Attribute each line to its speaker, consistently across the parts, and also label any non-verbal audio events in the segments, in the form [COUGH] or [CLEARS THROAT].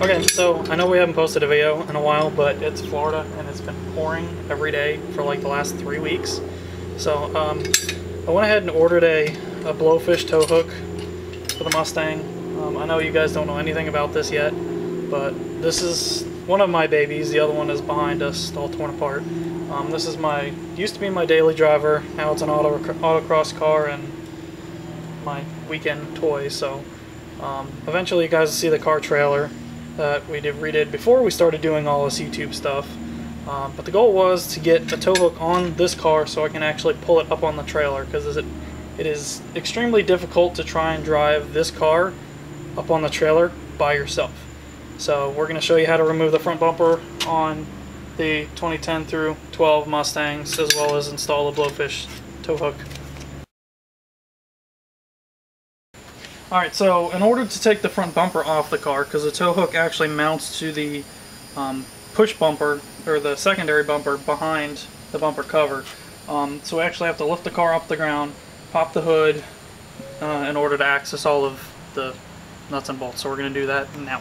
Speaker 1: Okay, so I know we haven't posted a video in a while, but it's Florida and it's been pouring every day for like the last three weeks. So um, I went ahead and ordered a, a blowfish tow hook for the Mustang. Um, I know you guys don't know anything about this yet, but this is one of my babies. The other one is behind us, all torn apart. Um, this is my, used to be my daily driver, now it's an auto autocross car and my weekend toy, so um, eventually you guys will see the car trailer that we did redid before we started doing all this YouTube stuff. Um, but the goal was to get a tow hook on this car so I can actually pull it up on the trailer because it, it is extremely difficult to try and drive this car up on the trailer by yourself. So we're going to show you how to remove the front bumper on the 2010 through 12 Mustangs as well as install the Blowfish tow hook. Alright, so in order to take the front bumper off the car, because the tow hook actually mounts to the um, push bumper, or the secondary bumper behind the bumper cover, um, so we actually have to lift the car off the ground, pop the hood, uh, in order to access all of the nuts and bolts. So we're going to do that now.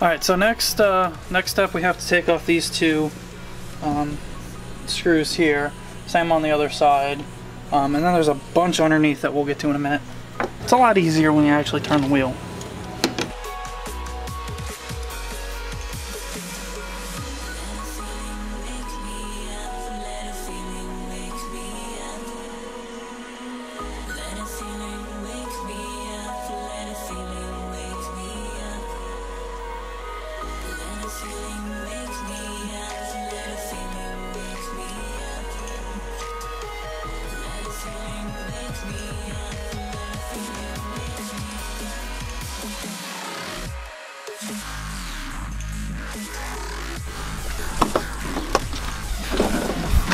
Speaker 1: Alright, so next uh, next step we have to take off these two um, screws here. Same on the other side. Um, and then there's a bunch underneath that we'll get to in a minute. It's a lot easier when you actually turn the wheel.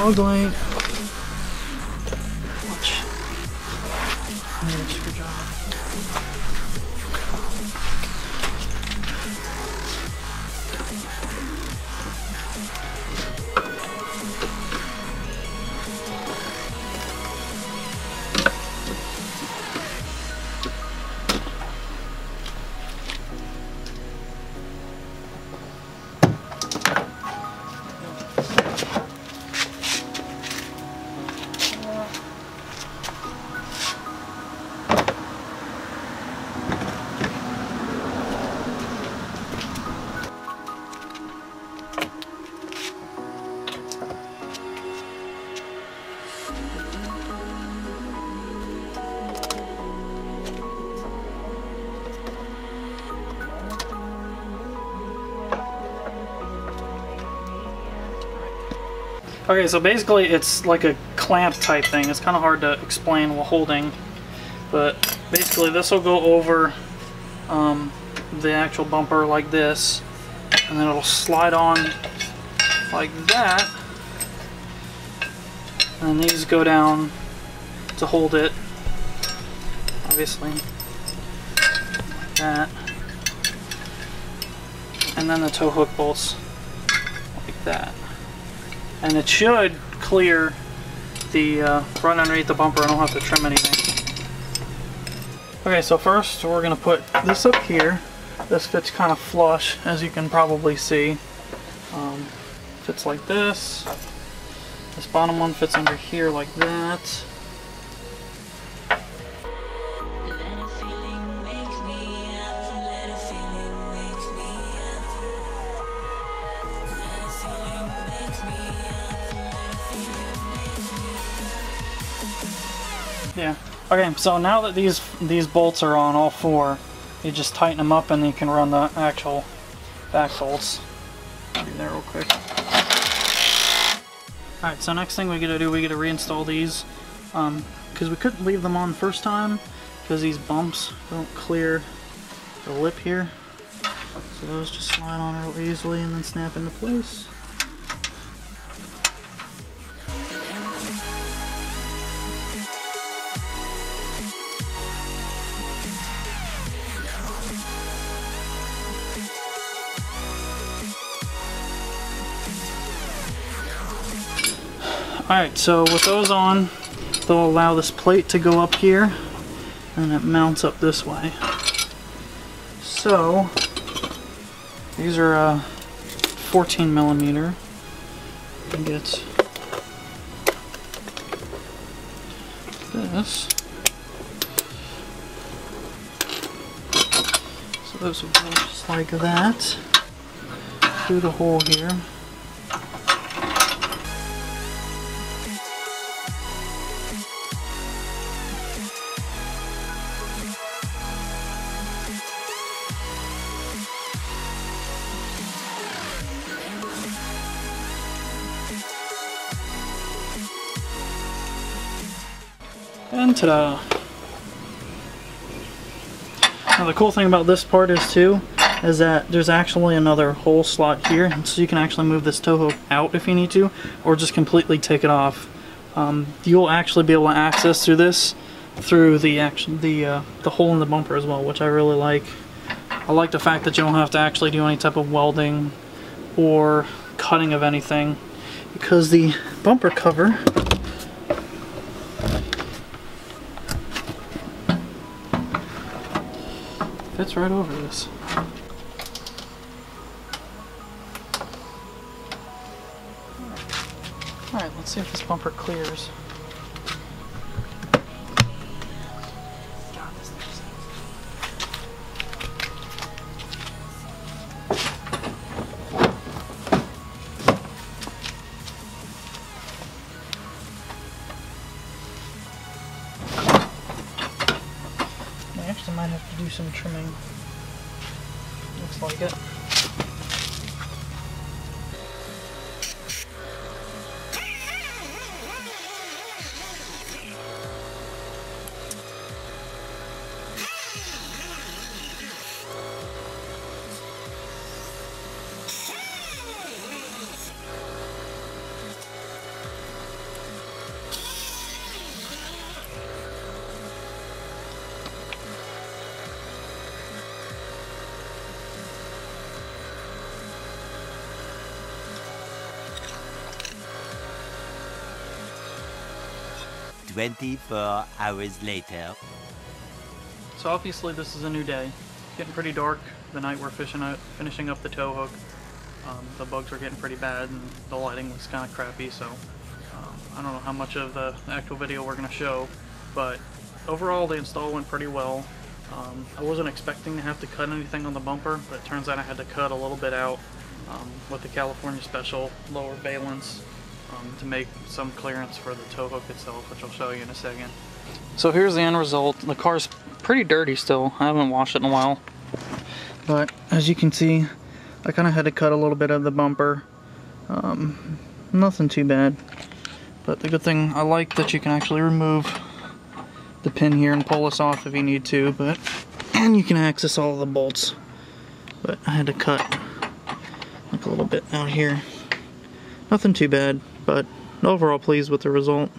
Speaker 1: Fog light. Watch. Okay, so basically it's like a clamp type thing. It's kind of hard to explain while holding, but basically this will go over um, the actual bumper like this, and then it'll slide on like that, and these go down to hold it, obviously, like that, and then the tow hook bolts like that and it should clear the uh, run underneath the bumper. I don't have to trim anything. Okay, so first we're going to put this up here. This fits kind of flush, as you can probably see. Um, fits like this. This bottom one fits under here like that. Yeah. Okay, so now that these these bolts are on all four, you just tighten them up and you can run the actual back bolts. Do that real quick. Alright, so next thing we gotta do, we gotta reinstall these. Um, because we couldn't leave them on first time because these bumps don't clear the lip here. So those just slide on real easily and then snap into place. Alright, so with those on, they'll allow this plate to go up here and it mounts up this way. So, these are uh, 14 millimeter. You get this. So those will go just like that through the hole here. And ta-da! Now the cool thing about this part is too, is that there's actually another hole slot here, so you can actually move this tow hook out if you need to, or just completely take it off. Um, you'll actually be able to access through this through the action the uh, the hole in the bumper as well, which I really like. I like the fact that you don't have to actually do any type of welding or cutting of anything because the bumper cover fits right over this. Alright, let's see if this bumper clears. Do some trimming. Looks like it.
Speaker 2: Twenty-four hours later.
Speaker 1: So obviously this is a new day. Getting pretty dark the night we're fishing out, finishing up the tow hook. Um, the bugs were getting pretty bad and the lighting was kind of crappy, so um, I don't know how much of the actual video we're going to show, but overall the install went pretty well. Um, I wasn't expecting to have to cut anything on the bumper, but it turns out I had to cut a little bit out um, with the California Special lower valence um, to make some clearance for the tow hook itself, which I'll show you in a second. So here's the end result. The car's pretty dirty still. I haven't washed it in a while. But as you can see, I kind of had to cut a little bit of the bumper. Um, nothing too bad. But the good thing, I like that you can actually remove the pin here and pull this off if you need to. But [CLEARS THROAT] And you can access all the bolts. But I had to cut like a little bit out here. Nothing too bad, but overall pleased with the result.